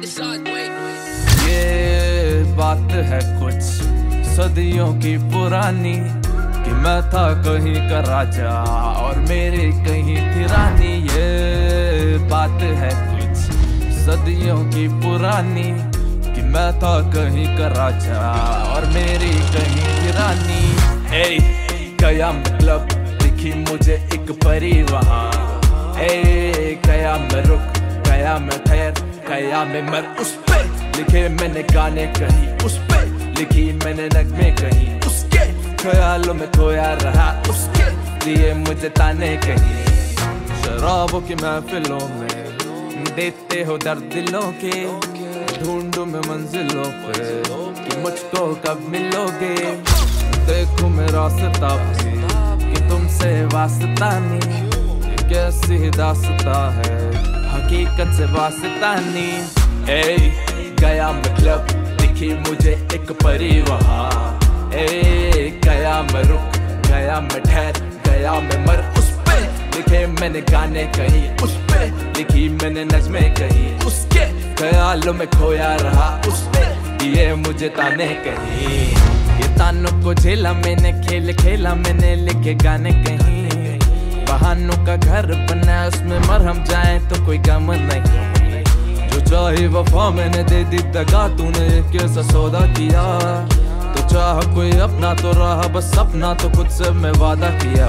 ये बात है कुछ सदियों की पुरानी, कि मैं था कहीं का राजा और मेरे कहीं थी रानी। ये बात है कुछ सदियों की पुरानी, कि मैं था कहीं का राजा और मेरी कहीं थी रानी। ए गया मतलब दिखी मुझे एक परी वहाँ ए गया मैं रुक गया मैं गया मैं मर उस पे। लिखे मैंने गाने कहीं, उस पे। लिखी मैंने नगमे कहीं, उसके। ख्यालों में खोया रहा उसके। लिए मुझे ताने कहीं। शराबों की महफिलों में देते हो दर्द दिलों के। ढूंढू में मंजिलों पे कि मुझको कब मिलोगे। देखो मेरा रास्ता भी कि तुमसे वास्ता नहीं। कैसी दास्ता है। हकीकत से वास्ता नहीं। ए गया मतलब दिखी मुझे एक परी वहाँ ए गया मैं रुक, गया मैं ठहर, गया मैं मर उस पे। लिखे मैंने गाने कहीं उस पे। लिखी मैंने नजमे कहीं उसके। ख्यालों में खोया रहा उसने दिए मुझे ताने कहीं। ये तानों को झेला मैंने, खेल खेला मैंने, लिखे गाने कहीं बहानों का घर बना उसमें मरहम जाए तो कोई गम नहीं। जो चाहे वफा मैंने दे दी, दगा तूने कैसा सौदा किया। तो चाह कोई अपना तो रहा, बस अपना तो खुद से मैं वादा किया।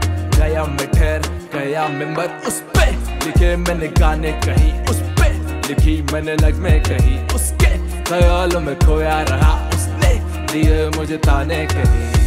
गया मैं ठहर गया मैं मर उस पे। लिखे मैंने गाने कहीं उस पे। लिखी मैंने नगमे कहीं उसके। ख्यालों में खोया रहा उसने। दिए मुझे ताने कहीं।